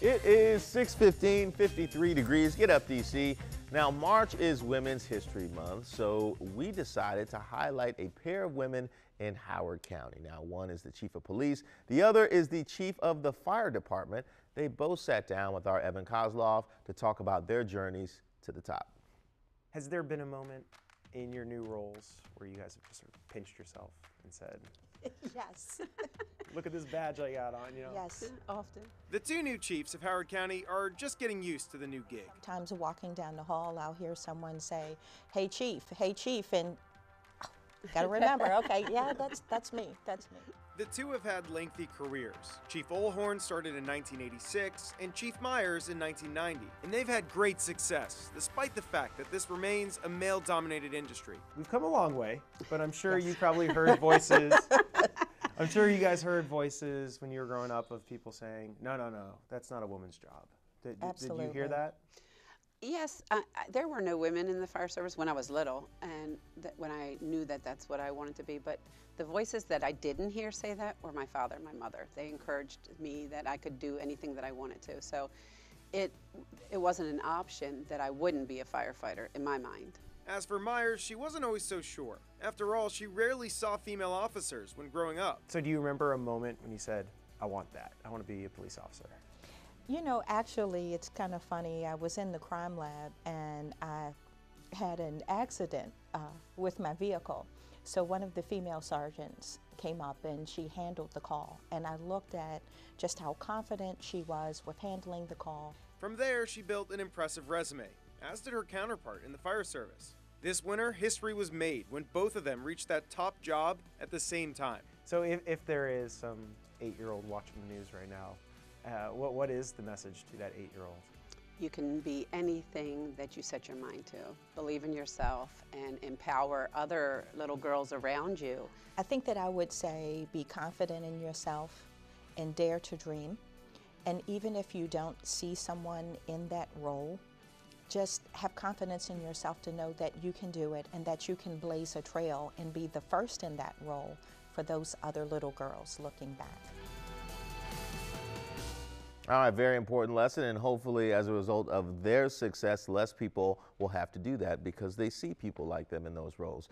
It is 6:15, 53 degrees. Get up, DC. Now, March is Women's History Month, so we decided to highlight a pair of women in Howard County. Now, one is the chief of police, the other is the chief of the fire department. They both sat down with our Evan Koslof to talk about their journeys to the top. Has there been a moment in your new roles where you guys have just sort of pinched yourself and said, Yes, look at this badge I got on, you know? yes. Often. The two new chiefs of Howard County are just getting used to the new gig. Times of walking down the hall, I'll hear someone say, "Hey, chief! Hey, chief!" And oh, got to remember, okay, yeah, that's that's me. That's me. The two have had lengthy careers. Chief Olhorn started in 1986 and Chief Myers in 1990, and they've had great success, despite the fact that this remains a male dominated industry. We've come a long way, but I'm sure you probably heard voices. I'm sure you guys heard voices when you were growing up of people saying, no, no, no, that's not a woman's job. Did, did- did you hear that? Yes, I, I, there were no women in the fire service when I was little, and that when I knew that that's what I wanted to be. But the voices that I didn't hear say that were my father and my mother. They encouraged me that I could do anything that I wanted to. So it it wasn't an option that I wouldn't be a firefighter in my mind. As for Myers, she wasn't always so sure. After all, she rarely saw female officers when growing up. So do you remember a moment when you said, I want that. I want to be a police officer? You know, actually, it's kind of funny. I was in the crime lab and I had an accident uh, with my vehicle. So one of the female sergeants came up and she handled the call. And I looked at just how confident she was with handling the call. From there, she built an impressive resume, as did her counterpart in the fire service. This winter, history was made when both of them reached that top job at the same time. So if, if there is some eight-year-old watching the news right now, uh, what, what is the message to that eight-year-old? You can be anything that you set your mind to. Believe in yourself and empower other little girls around you. I think that I would say be confident in yourself and dare to dream. And even if you don't see someone in that role, just have confidence in yourself to know that you can do it and that you can blaze a trail and be the first in that role for those other little girls looking back. All right, very important lesson, and hopefully, as a result of their success, less people will have to do that because they see people like them in those roles.